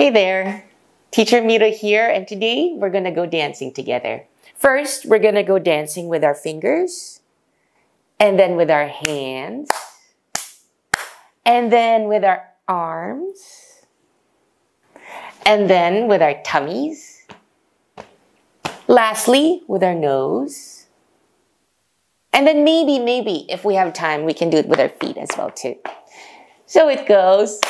Hey there, Teacher Miro here, and today we're gonna go dancing together. First, we're gonna go dancing with our fingers, and then with our hands, and then with our arms, and then with our tummies, lastly, with our nose, and then maybe, maybe, if we have time, we can do it with our feet as well too. So it goes.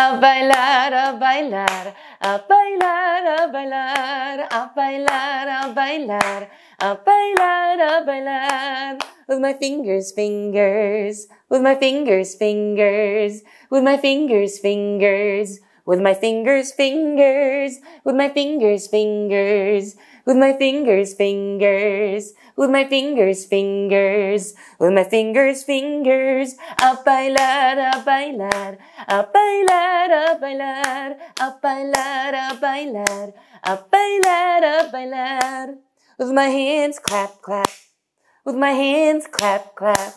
A bailar, a bailar, a bailar, a bailar, a bailar, a bailar, a bailar, a bailar. With my fingers, fingers, with my fingers, fingers, with my fingers, fingers, with my fingers, fingers, with my fingers, fingers, with my fingers, fingers, with my fingers, fingers, with my fingers, fingers. A bailar, a bailar, a bailar, a bailar, a bailar, a bailar, a bailar, a bailar. With my hands, clap, clap. With my hands, clap, clap.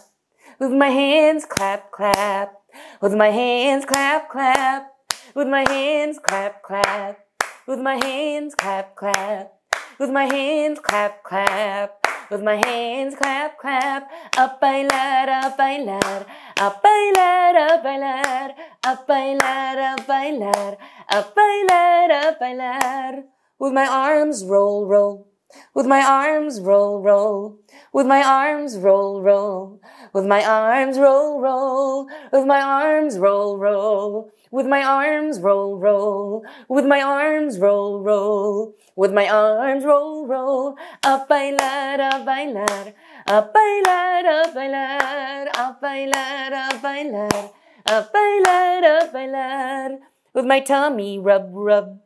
With my hands, clap, clap. With my hands, clap, clap. With my hands, clap, clap. With my hands, clap, clap. With my hands, clap, clap. With my hands, clap, clap. Up bailar, a bailar. A bailar, a bailar. A bailar, a bailar. A bailar, a bailar. With my arms, roll, roll. With my arms, roll, roll. With my arms, roll, roll. With my arms, roll, roll. With my arms, roll, roll. With my arms, roll, roll. With my arms, roll, roll. With my arms, roll, roll. A bailar, a bailar. A bailar, a bailar. A bailar, a bailar. A bailar, a bailar. With my tummy, rub, rub.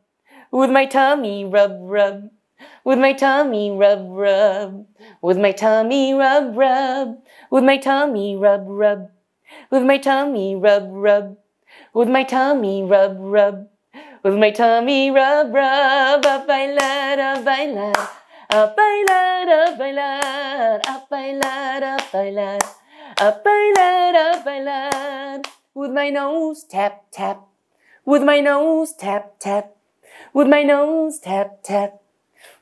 With my tummy, rub, rub. With my tummy, rub, rub. With my tummy, rub, rub. With my tummy, rub, rub. With my tummy, rub, rub. With my tummy, rub, rub. With my tummy, rub, rub. A bailar, a bailar. A bailar, a bailar. A bailar, a bailar. A bailar, a bailar. With my nose, tap, tap. With my nose, tap, tap. With my nose, tap, tap.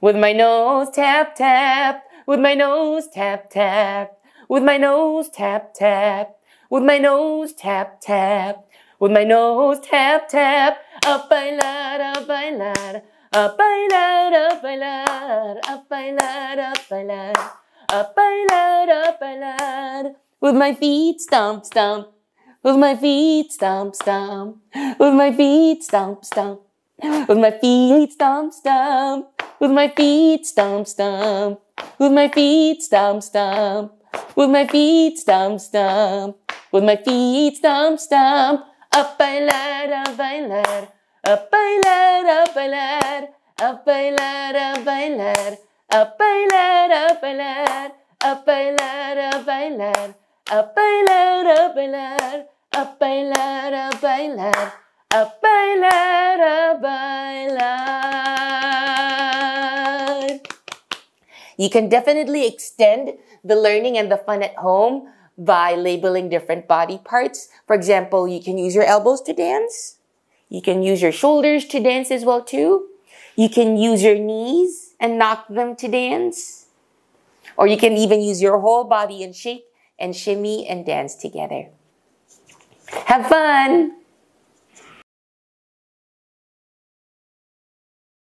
With my nose, tap, tap. With my nose, tap, tap. With my nose, tap, tap. With my nose, tap, tap. With my nose, tap, tap. Up bailar, a bailar. up bailar, a bailar. A bailar, up bailar. A bailar, a bailar. With my feet, stomp, stomp. With my feet, stomp, stomp. With my feet, stomp, stomp. With my feet, stomp, stomp. With my feet, stomp, stomp. With my feet, stomp, stomp. With my feet, stomp, stomp. With my feet, stomp, stomp. A bailar, a bailar. A bailar, a bailar. A bailar, a bailar. A bailar, a bailar. A bailar, a bailar. A bailar, a bailar. A bailar, a bailar. A bailar, a bailar. You can definitely extend the learning and the fun at home by labeling different body parts. For example, you can use your elbows to dance. You can use your shoulders to dance as well too. You can use your knees and knock them to dance. Or you can even use your whole body and shake and shimmy and dance together. Have fun!